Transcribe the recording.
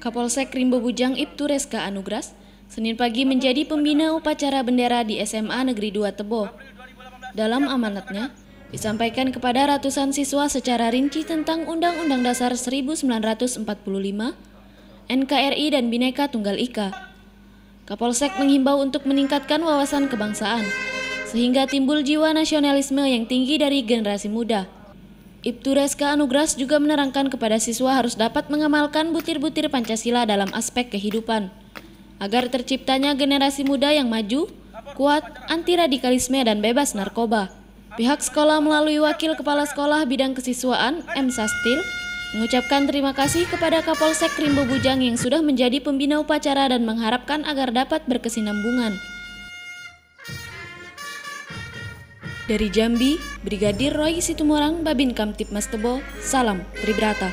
Kapolsek Rimbo Bujang Ibtu Reska Anugras, Senin pagi menjadi pembina upacara bendera di SMA Negeri 2 Tebo. Dalam amanatnya, disampaikan kepada ratusan siswa secara rinci tentang Undang-Undang Dasar 1945, NKRI dan Bhinneka Tunggal Ika. Kapolsek menghimbau untuk meningkatkan wawasan kebangsaan, sehingga timbul jiwa nasionalisme yang tinggi dari generasi muda. Ibtu Reska Anugras juga menerangkan kepada siswa harus dapat mengamalkan butir-butir Pancasila dalam aspek kehidupan, agar terciptanya generasi muda yang maju, kuat, anti radikalisme dan bebas narkoba. Pihak sekolah melalui wakil kepala sekolah bidang kesiswaan M. Sastil mengucapkan terima kasih kepada Kapolsek Rimbo Bujang yang sudah menjadi pembina upacara dan mengharapkan agar dapat berkesinambungan. Dari Jambi, Brigadir Roy Situmorang, Babin Kamtipmas Tebo, Salam Tribrata.